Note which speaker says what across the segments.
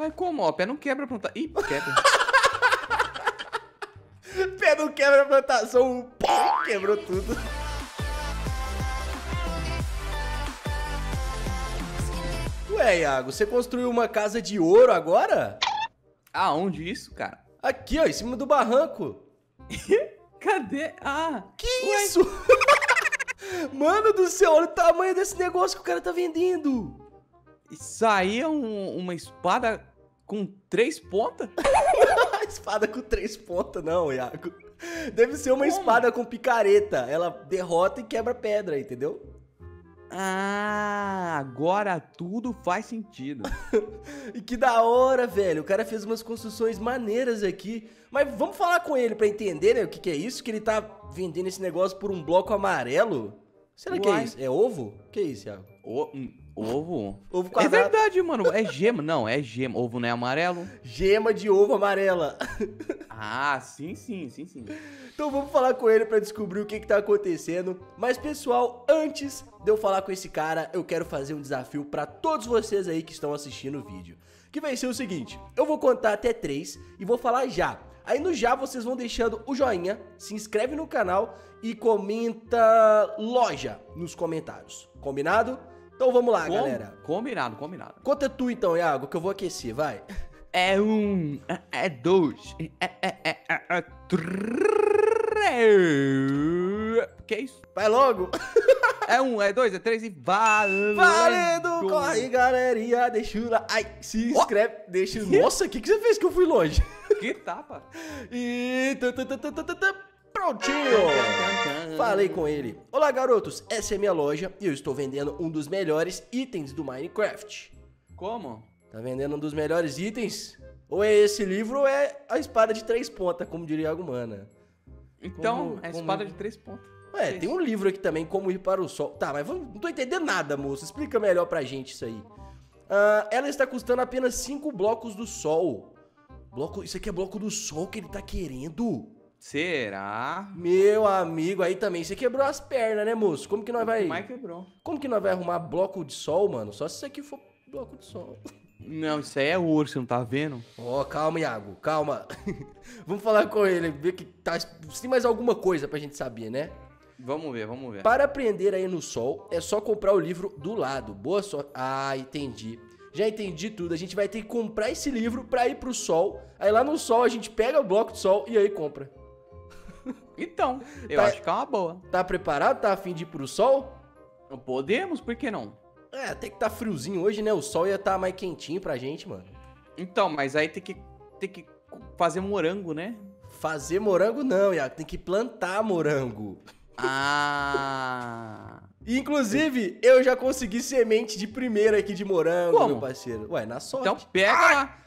Speaker 1: Vai como? Ó, pé não quebra plantação. Ih, quebra.
Speaker 2: Pé não quebra a plantação, pô, quebrou tudo. Ué, Iago, você construiu uma casa de ouro agora?
Speaker 1: Aonde isso, cara?
Speaker 2: Aqui, ó, em cima do barranco.
Speaker 1: Cadê? Ah,
Speaker 2: Que isso? Mano do céu, olha o tamanho desse negócio que o cara tá vendendo.
Speaker 1: isso aí é um- uma espada com três pontas?
Speaker 2: Espada com três pontas, não, Iago. Deve ser uma
Speaker 1: Como?
Speaker 2: espada com picareta. Ela derrota e quebra pedra, entendeu?
Speaker 1: Ah, agora tudo faz sentido.
Speaker 2: E que da hora, velho. O cara fez umas construções maneiras aqui. Mas vamos falar com ele pra entender, né? O que, que é isso? Que ele tá vendendo esse negócio por um bloco amarelo? Será que é
Speaker 1: Uai.
Speaker 2: isso? É ovo? Que é isso, Iago?
Speaker 1: O- ovo?
Speaker 2: Ovo
Speaker 1: É
Speaker 2: quadrado.
Speaker 1: verdade, mano. É gema. Não, é gema. Ovo não é amarelo?
Speaker 2: Gema de ovo amarela.
Speaker 1: Ah, sim, sim, sim, sim.
Speaker 2: Então vamos falar com ele pra descobrir o que, que tá acontecendo. Mas pessoal, antes de eu falar com esse cara, eu quero fazer um desafio pra todos vocês aí que estão assistindo o vídeo. Que vai ser o seguinte: eu vou contar até três e vou falar já. Aí no já vocês vão deixando o joinha, se inscreve no canal e comenta loja nos comentários. Combinado? Então vamos lá,
Speaker 1: Com-
Speaker 2: galera.
Speaker 1: Combinado, combinado.
Speaker 2: Conta tu então, Iago, que eu vou aquecer, vai.
Speaker 1: É um, é- é dois, é, é, é, é, é três. Que isso?
Speaker 2: Vai logo.
Speaker 1: É um, é dois, é três e valendo.
Speaker 2: Valendo, corre, galerinha. Deixa o like. Ai, se inscreve. Deixa o. Nossa, o que, que você fez que eu fui longe?
Speaker 1: Que tapa.
Speaker 2: E. Prontinho! Falei com ele. Olá, garotos. Essa é minha loja e eu estou vendendo um dos melhores itens do Minecraft.
Speaker 1: Como?
Speaker 2: Tá vendendo um dos melhores itens? Ou é esse livro ou é a espada de três pontas, como diria Agumana.
Speaker 1: Então,
Speaker 2: Como-
Speaker 1: é
Speaker 2: como-
Speaker 1: espada de três pontos.
Speaker 2: Ué, tem um livro aqui também, Como Ir para o Sol. Tá, mas vamos- não tô entendendo nada, moço. Explica melhor pra gente isso aí. Ah, ela está custando apenas 5 blocos do Sol. Bloco, isso aqui é bloco do Sol que ele tá querendo?
Speaker 1: Será?
Speaker 2: Meu amigo, aí também você quebrou as pernas, né, moço? Como que nós vai.
Speaker 1: Mas quebrou.
Speaker 2: Como que nós vai arrumar bloco de sol, mano? Só se isso aqui for bloco de sol.
Speaker 1: Não, isso aí é ouro, você não tá vendo?
Speaker 2: Ó, calma, Iago, calma. Vamos falar com ele, ver que tá. Se tem mais alguma coisa pra gente saber, né?
Speaker 1: Vamos ver, vamos ver.
Speaker 2: Para aprender aí no sol, é só comprar o livro do lado. Boa sorte. Ah, entendi. Já entendi tudo. A gente vai ter que comprar esse livro pra ir pro sol. Aí lá no sol a gente pega o bloco de sol e aí compra.
Speaker 1: Então, eu
Speaker 2: Tá-
Speaker 1: acho que é uma boa.
Speaker 2: Tá preparado? Tá afim de ir pro sol?
Speaker 1: Podemos, por que não?
Speaker 2: É, até que tá friozinho hoje, né? O sol ia tá mais quentinho pra gente, mano.
Speaker 1: Então, mas aí tem que, tem que fazer morango, né?
Speaker 2: Fazer morango não, Iago. Tem que plantar morango.
Speaker 1: Ah.
Speaker 2: Inclusive, eu já consegui semente de primeira aqui de morango,
Speaker 1: Como?
Speaker 2: meu parceiro. Ué, na sorte.
Speaker 1: Então pega lá.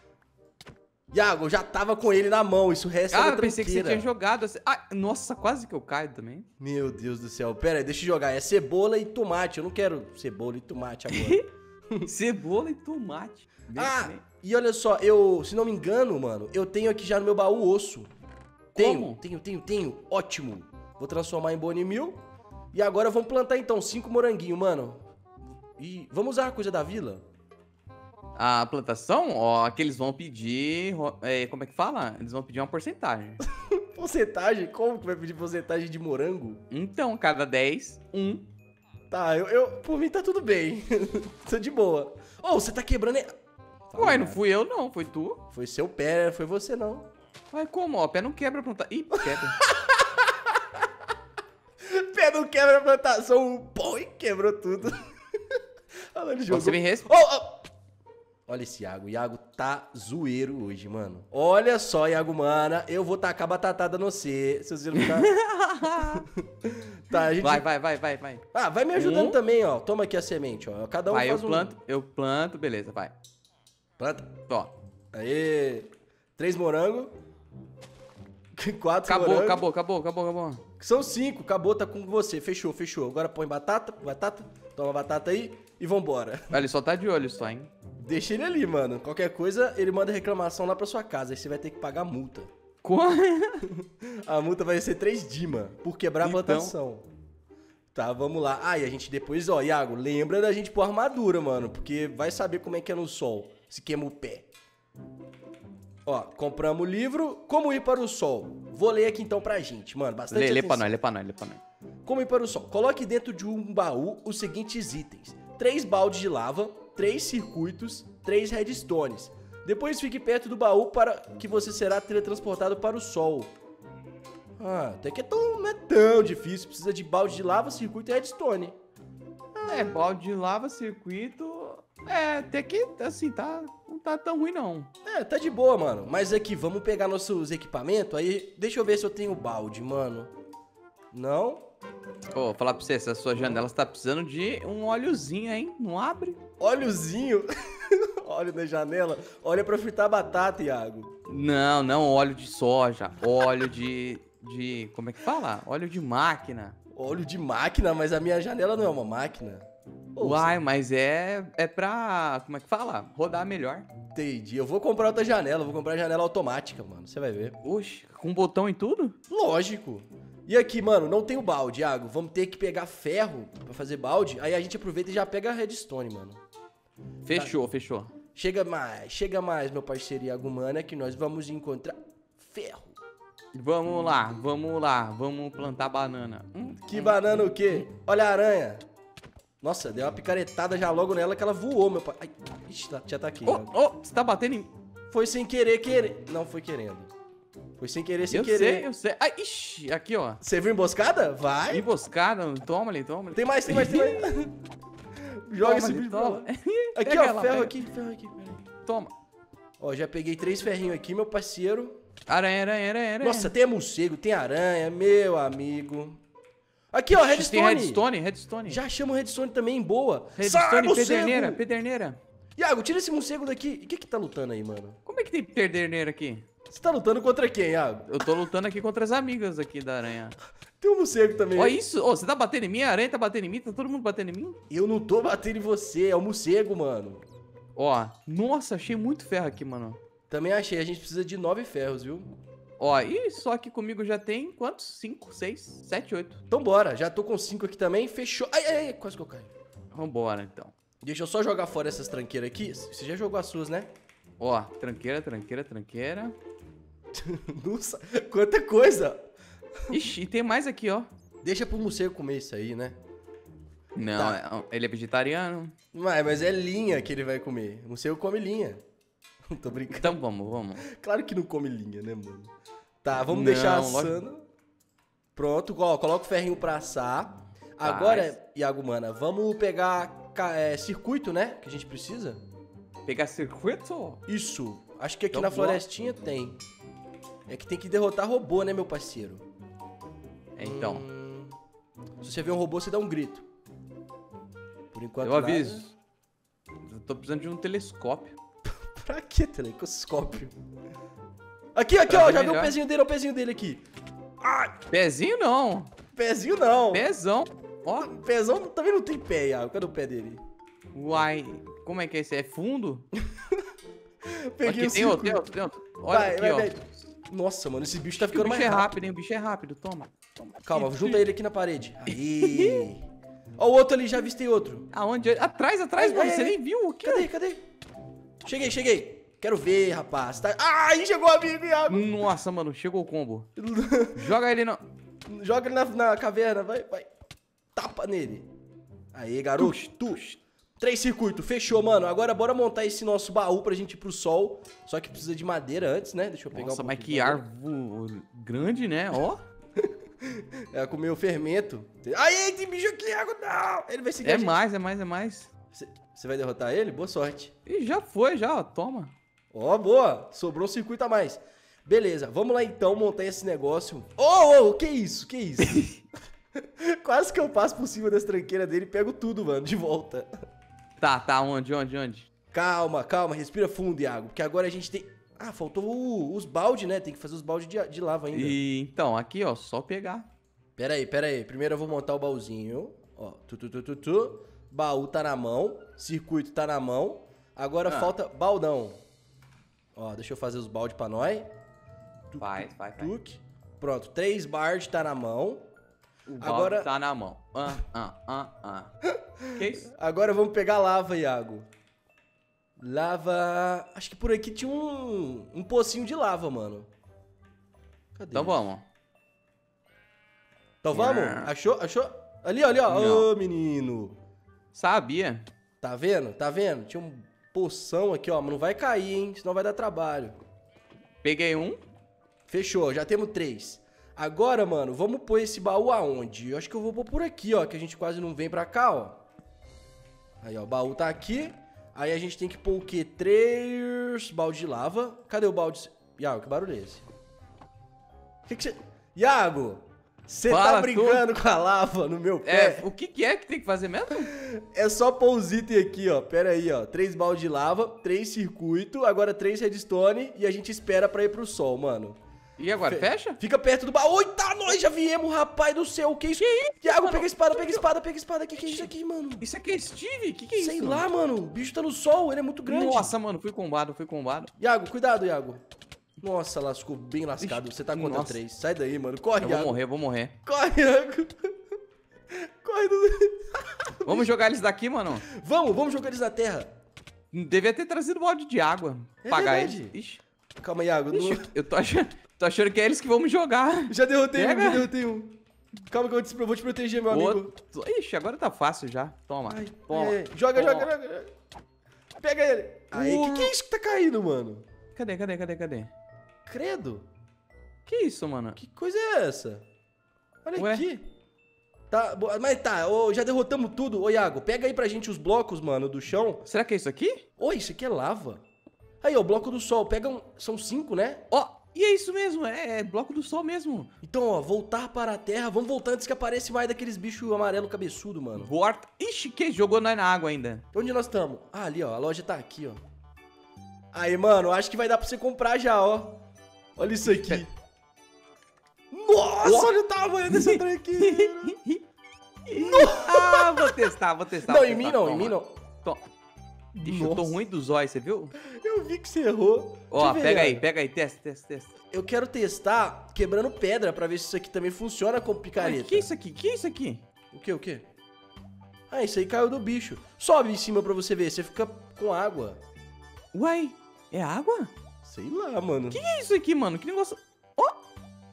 Speaker 2: Iago, eu já tava com ele na mão. Isso resta
Speaker 1: Ah, eu pensei que você tinha jogado. assim. Ah, nossa, quase que eu caio também.
Speaker 2: Meu Deus do céu. Pera aí, deixa eu jogar. É cebola e tomate. Eu não quero cebola e tomate agora.
Speaker 1: Cebola e tomate.
Speaker 2: Ah,
Speaker 1: bem.
Speaker 2: e olha só, eu, se não me engano, mano, eu tenho aqui já no meu baú osso. Tenho,
Speaker 1: Como?
Speaker 2: tenho, tenho, tenho. Ótimo. Vou transformar em bone mil. E agora vamos plantar então cinco moranguinhos, mano. E vamos usar a coisa da vila?
Speaker 1: A plantação, ó, que eles vão pedir. é, como é que fala? Eles vão pedir uma porcentagem.
Speaker 2: Porcentagem? Como que vai pedir porcentagem de morango?
Speaker 1: Então, cada 10, um.
Speaker 2: Tá, eu, eu por mim tá tudo bem. Tô de boa. Ô, você tá quebrando.
Speaker 1: Ué, não fui eu, não, foi tu.
Speaker 2: Foi seu pé, foi você não.
Speaker 1: Ué, como? Ó, pé não quebra a plantação. Ih, quebra.
Speaker 2: Pé não quebra a plantação, pô, e quebrou tudo. Olha, ele jogou.
Speaker 1: Você me resp...
Speaker 2: Ô, ô! Olha esse Iago, o Iago tá zoeiro hoje, mano. Olha só, Iago, mana, eu vou tacar batatada no você, se você não tá... tá, a gente...
Speaker 1: Vai, vai, vai, vai, vai.
Speaker 2: Ah, vai me ajudando
Speaker 1: Um.
Speaker 2: também, ó. Toma aqui a semente, ó. Cada um
Speaker 1: Vai, eu
Speaker 2: faz um...
Speaker 1: planto, eu planto, beleza, vai.
Speaker 2: Planta.
Speaker 1: Ó,
Speaker 2: Aê. Três morango. Quatro
Speaker 1: acabou,
Speaker 2: morango.
Speaker 1: acabou, acabou, acabou, acabou.
Speaker 2: São cinco, acabou, tá com você. Fechou, fechou. Agora põe batata, batata. Toma batata aí e vambora.
Speaker 1: Olha, ele só tá de olho só, hein?
Speaker 2: Deixa ele ali, mano. Qualquer coisa, ele manda reclamação lá pra sua casa. Aí você vai ter que pagar multa.
Speaker 1: Co-
Speaker 2: A multa vai ser 3 dima por quebrar a
Speaker 1: Então.
Speaker 2: plantação. Tá, vamos lá. Ah, e a gente depois, ó, Iago, lembra da gente pôr armadura, mano. Porque vai saber como é que é no sol. Se queima o pé. Ó, compramos o livro Como Ir para o Sol. Vou ler aqui então pra gente, mano. Bastante
Speaker 1: Lê, lê pra nós, lê pra nós, lê pra nós.
Speaker 2: Como ir para o sol? Coloque dentro de um baú os seguintes itens: três baldes de lava, três circuitos, três redstones. Depois fique perto do baú para que você será teletransportado para o sol. Ah, até que é tão, não é tão difícil. Precisa de balde de lava, circuito e redstone.
Speaker 1: É, balde de lava, circuito. É, até que, assim, tá. Não tá tão ruim, não.
Speaker 2: É, tá de boa, mano. Mas aqui, vamos pegar nossos equipamentos. Aí, deixa eu ver se eu tenho balde, mano. Não?
Speaker 1: Ô, vou falar pra você, essa sua janela tá precisando de um óleozinho, hein? Não abre?
Speaker 2: Óleozinho. Óleo na janela. Olha pra fritar batata, Iago.
Speaker 1: Não, não, óleo de soja. Óleo de. de. Como é que fala? Óleo de máquina.
Speaker 2: Óleo de máquina, mas a minha janela não é uma máquina. Ô,
Speaker 1: Uai, mas é. É pra. Como é que fala? Rodar melhor.
Speaker 2: Entendi. Eu vou comprar outra janela. Vou comprar janela automática, mano. Você vai ver.
Speaker 1: Oxe, com botão e tudo?
Speaker 2: Lógico. E aqui, mano, não tem o balde, Iago. Vamos ter que pegar ferro pra fazer balde. Aí a gente aproveita e já pega a redstone, mano.
Speaker 1: Fechou, fechou.
Speaker 2: Chega mais, chega mais, meu parceiro Iago Mana, que nós vamos encontrar ferro.
Speaker 1: Vamos lá, vamos lá, vamos plantar banana. Hum,
Speaker 2: Que banana o quê? Olha a aranha. Nossa, deu uma picaretada já logo nela que ela voou, meu pai. Ai, ixi, tá- já tá aqui.
Speaker 1: Ô,
Speaker 2: Iago.
Speaker 1: ô, você tá batendo em.
Speaker 2: Foi sem querer, querer. Não, foi querendo. Foi sem querer, sem
Speaker 1: eu
Speaker 2: querer.
Speaker 1: sei, eu sei. Ai, ixi, aqui, ó.
Speaker 2: Você viu emboscada? Vai.
Speaker 1: Emboscada, toma ali, toma ali.
Speaker 2: Tem mais, tem mais, tem mais. Joga
Speaker 1: Toma
Speaker 2: esse bicho pra lá. Aqui,
Speaker 1: Pega
Speaker 2: ó,
Speaker 1: ela,
Speaker 2: ferro
Speaker 1: pega.
Speaker 2: aqui, ferro aqui.
Speaker 1: Toma.
Speaker 2: Ó, já peguei três ferrinhos aqui, meu parceiro.
Speaker 1: Aranha, aranha, aranha, aranha.
Speaker 2: Nossa, tem morcego, tem aranha, meu amigo. Aqui, ó, redstone.
Speaker 1: Tem redstone, redstone.
Speaker 2: Já chama o redstone também, boa. Sai,
Speaker 1: Redstone,
Speaker 2: morcego!
Speaker 1: pederneira, pederneira.
Speaker 2: Iago, tira esse morcego daqui. E o que que tá lutando aí, mano?
Speaker 1: Como é que tem pederneira aqui?
Speaker 2: Você tá lutando contra quem, Iago?
Speaker 1: Eu tô lutando aqui contra as amigas aqui da aranha.
Speaker 2: Tem um morcego também.
Speaker 1: Olha isso, ô, você tá batendo em mim, a aranha tá batendo em mim, tá todo mundo batendo em mim?
Speaker 2: Eu não tô batendo em você, é o morcego, mano.
Speaker 1: Ó, nossa, achei muito ferro aqui, mano.
Speaker 2: Também achei, a gente precisa de nove ferros, viu?
Speaker 1: Ó, e só que comigo já tem quantos? Cinco, seis, sete, oito.
Speaker 2: Então bora, já tô com cinco aqui também, fechou. Ai, ai, ai, quase que eu caio.
Speaker 1: Vambora, então.
Speaker 2: Deixa eu só jogar fora essas tranqueiras aqui. Você já jogou as suas, né?
Speaker 1: Ó, tranqueira, tranqueira, tranqueira.
Speaker 2: Nossa, quanta coisa!
Speaker 1: Ixi, e tem mais aqui, ó.
Speaker 2: Deixa pro morcego comer isso aí, né?
Speaker 1: Não,
Speaker 2: Tá.
Speaker 1: ele é vegetariano.
Speaker 2: Mas, mas é linha que ele vai comer. O morcego come linha. Tô brincando.
Speaker 1: Então vamos, vamos.
Speaker 2: Claro que não come linha, né, mano? Tá, vamos
Speaker 1: Não,
Speaker 2: deixar assando. Pronto, ó, coloca o ferrinho pra assar. Agora, Iago, mana, vamos pegar é, circuito, né? Que a gente precisa.
Speaker 1: Pegar circuito?
Speaker 2: Isso. Acho que aqui
Speaker 1: Então,
Speaker 2: na florestinha tem. É que tem que derrotar robô, né, meu parceiro?
Speaker 1: É, então,
Speaker 2: Hum, se você vê um robô, você dá um grito. Por enquanto.
Speaker 1: eu
Speaker 2: nada.
Speaker 1: aviso. Eu tô precisando de um telescópio.
Speaker 2: Pra que telescópio? Aqui, aqui,
Speaker 1: Pra
Speaker 2: ó. Já viu o
Speaker 1: melhor.
Speaker 2: pezinho dele, o pezinho dele aqui.
Speaker 1: Pezinho não.
Speaker 2: Pezinho não.
Speaker 1: Pezão. Ó,
Speaker 2: Pezão também não tem pé, Iago. Cadê o pé dele?
Speaker 1: uai. Como é que é esse? É fundo?
Speaker 2: Peguei
Speaker 1: aqui
Speaker 2: o
Speaker 1: tem outro, tem outro, tem outro. Olha
Speaker 2: Vai,
Speaker 1: aqui,
Speaker 2: vai,
Speaker 1: ó.
Speaker 2: vai. Nossa, mano, esse bicho tá
Speaker 1: O
Speaker 2: ficando
Speaker 1: bicho
Speaker 2: mais
Speaker 1: é
Speaker 2: rápido.
Speaker 1: rápido, hein? O bicho é rápido. Toma. toma.
Speaker 2: Calma, junta ele aqui na parede. Aí. Ó, o outro ali, já avistei outro.
Speaker 1: Aonde? Atrás, atrás,
Speaker 2: Ai,
Speaker 1: mano.
Speaker 2: ai,
Speaker 1: Você
Speaker 2: ai.
Speaker 1: nem viu o
Speaker 2: Cadê, cadê? Cheguei, cheguei. Quero ver, rapaz. Tá... Ah, aí chegou o amigo, Iago.
Speaker 1: Nossa, mano. Chegou o combo. Joga ele no...
Speaker 2: Joga ele na, na caverna, vai, vai. Tapa nele. Aí, garoto.
Speaker 1: Tux,
Speaker 2: Tu. Três circuitos, fechou, mano. Agora bora montar esse nosso baú pra gente ir pro sol. Só que precisa de madeira antes, né? Deixa eu pegar
Speaker 1: Nossa,
Speaker 2: um
Speaker 1: mas que árvore grande, né? Ó.
Speaker 2: É, comer o fermento. Aí, tem bicho aqui, Iago, não. Ele vai seguir
Speaker 1: É mais, é mais, é mais.
Speaker 2: Você vai derrotar ele? Boa sorte.
Speaker 1: Ih, já foi, já, ó. Toma.
Speaker 2: Ó, boa. Sobrou um circuito a mais. Beleza, vamos lá então montar esse negócio. Ô, ô, que isso? Que isso? Quase que eu passo por cima das tranqueiras dele e pego tudo, mano, de volta.
Speaker 1: Tá, tá. Onde, onde, onde?
Speaker 2: Calma, calma, respira fundo, Iago. Porque agora a gente tem. Ah, faltou o- os balde, né? Tem que fazer os balde de, de lava ainda.
Speaker 1: E então, aqui, ó. Só pegar.
Speaker 2: Pera aí, pera aí. Primeiro eu vou montar o baúzinho. Ó, tu, tu, tu, tu, tu. Baú tá na mão. Circuito tá na mão. Agora
Speaker 1: Ah.
Speaker 2: falta baldão. Ó, deixa eu fazer os balde pra nós.
Speaker 1: Faz, faz.
Speaker 2: tuc. Pronto, três bard tá na mão.
Speaker 1: O
Speaker 2: Agora-
Speaker 1: tá na mão. Ah, ah, ah, ah. que isso?
Speaker 2: Agora vamos pegar lava, Iago. Lava. Acho que por aqui tinha um, um pocinho de lava, mano. Cadê?
Speaker 1: Então vamos.
Speaker 2: Então vamos? Achou? Achou? Ali, ali, ó. Ô, menino.
Speaker 1: Sabia.
Speaker 2: Tá vendo? Tá vendo? Tinha um poção aqui, ó. Mas não vai cair, hein? Senão vai dar trabalho.
Speaker 1: Peguei um.
Speaker 2: Fechou, já temos três. Agora, mano, vamos pôr esse baú aonde? Eu acho que eu vou pôr por aqui, ó. Que a gente quase não vem pra cá, ó. Aí, ó. O baú tá aqui. Aí a gente tem que pôr o quê? Três balde de lava. Cadê o balde? Iago, que barulho é esse? O que que você... Iago! Você tá
Speaker 1: Fala, tu.
Speaker 2: brincando com a lava no meu pé?
Speaker 1: É, o que, que é que tem que fazer mesmo?
Speaker 2: É só pôr os itens aqui, ó. Pera aí, ó. Três balde de lava, três circuito, agora três redstone e a gente espera pra ir pro sol, mano.
Speaker 1: E agora,
Speaker 2: Fe-
Speaker 1: fecha?
Speaker 2: Fica perto do baú. Oi, tá, nós já viemos, rapaz do céu. O que é isso? Tiago,
Speaker 1: mano?
Speaker 2: pega a espada, pega a espada, pega a espada. Que, que é isso aqui, mano?
Speaker 1: Isso aqui é Steve? Que, que é
Speaker 2: Sei
Speaker 1: isso?
Speaker 2: lá, mano. O bicho tá no sol, ele é muito grande.
Speaker 1: Nossa, mano, fui combado, fui combado.
Speaker 2: Iago, cuidado, Iago. Nossa, lascou bem lascado. Você tá contra
Speaker 1: nossa.
Speaker 2: três. Sai daí, mano. Corre,
Speaker 1: Eu vou
Speaker 2: Iago.
Speaker 1: morrer, eu vou morrer.
Speaker 2: Corre, Iago. Corre. Do...
Speaker 1: Vamos jogar eles daqui, mano.
Speaker 2: Vamos, vamos jogar eles na terra.
Speaker 1: Devia ter trazido balde de água.
Speaker 2: É
Speaker 1: pagar
Speaker 2: verdade.
Speaker 1: eles. Ixi,
Speaker 2: Calma, Iago. não-
Speaker 1: ixi, eu tô achando, tô achando que é eles que vamos jogar.
Speaker 2: Já derrotei um,
Speaker 1: Pega.
Speaker 2: já derrotei um. Calma que eu vou te, eu vou te proteger, meu amigo.
Speaker 1: Outro. Ixi, agora tá fácil já. Toma.
Speaker 2: Ai,
Speaker 1: Toma.
Speaker 2: ai. Joga,
Speaker 1: Toma.
Speaker 2: joga, joga. Pega ele. Aí,
Speaker 1: Uh.
Speaker 2: que que é isso que tá caindo, mano?
Speaker 1: Cadê, cadê, cadê, cadê?
Speaker 2: Credo.
Speaker 1: Que isso, mano?
Speaker 2: Que coisa é essa? Olha
Speaker 1: Ué?
Speaker 2: aqui. Tá, mas tá, já derrotamos tudo. Ô, Iago, pega aí pra gente os blocos, mano, do chão.
Speaker 1: Será que é isso aqui?
Speaker 2: Ô, isso aqui é lava. Aí, ó, o bloco do sol. Pega um... São cinco, né?
Speaker 1: Ó, e é isso mesmo, é, é bloco do sol mesmo.
Speaker 2: Então, ó, voltar para a terra. Vamos voltar antes que apareça mais daqueles bichos amarelo cabeçudo, mano.
Speaker 1: Volta. Ixi, que jogou nós na água ainda.
Speaker 2: Onde nós estamos? Ah, ali, ó. A loja tá aqui, ó. Aí, mano, acho que vai dar pra você comprar já, ó. Olha isso aqui. Nossa,
Speaker 1: Ó.
Speaker 2: olha o tamanho dessa tranqueira.
Speaker 1: ah, vou testar, vou testar.
Speaker 2: Não,
Speaker 1: vou
Speaker 2: em mim não, em
Speaker 1: toma.
Speaker 2: mim não.
Speaker 1: To- Ixi, eu tô ruim dos olhos, você viu?
Speaker 2: Eu vi que você errou. Deixa
Speaker 1: Ó,
Speaker 2: ver,
Speaker 1: pega aí, pega aí, testa, testa, testa.
Speaker 2: Eu quero testar quebrando pedra pra ver se isso aqui também funciona com
Speaker 1: Mas
Speaker 2: picareta.
Speaker 1: que é isso aqui? Que é isso aqui?
Speaker 2: O que, o que? Ah, isso aí caiu do bicho. Sobe em cima pra você ver, você fica com água.
Speaker 1: Uai, é água?
Speaker 2: Sei lá, mano.
Speaker 1: Que é isso aqui, mano? Que negócio... Ó,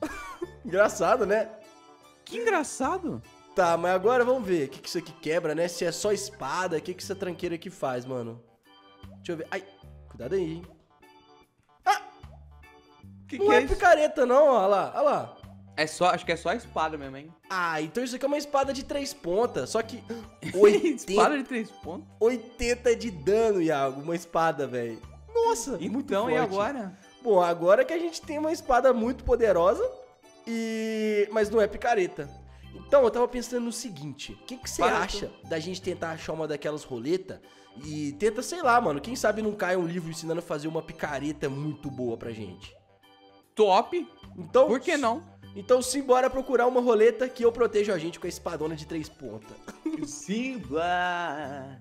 Speaker 2: Engraçado, né?
Speaker 1: que engraçado.
Speaker 2: Tá, mas agora vamos ver o que, que isso aqui quebra, né? Se é só espada, o que, que essa tranqueira aqui faz, mano? Deixa eu ver. Ai, cuidado aí, hein?
Speaker 1: Que
Speaker 2: Não
Speaker 1: que
Speaker 2: é,
Speaker 1: é
Speaker 2: picareta, não, ó lá, ó lá.
Speaker 1: É só, acho que é só a espada mesmo, hein?
Speaker 2: Ah, então isso aqui é uma espada de três pontas, só que
Speaker 1: espada
Speaker 2: 80,
Speaker 1: de três pontos.
Speaker 2: 80 de dano, Iago, uma espada, velho. Nossa, muito
Speaker 1: Então,
Speaker 2: forte.
Speaker 1: e agora?
Speaker 2: Bom, agora que a gente tem uma espada muito poderosa e mas não é picareta. Então, eu tava pensando no seguinte, o que que você acha da gente tentar achar uma daquelas roletas e tenta, sei lá, mano, quem sabe não cai um livro ensinando a fazer uma picareta muito boa pra gente.
Speaker 1: Top.
Speaker 2: Então,
Speaker 1: Por que não?
Speaker 2: Então, simbora procurar uma roleta que eu protejo a gente com a espadona de três pontas.
Speaker 1: Simba.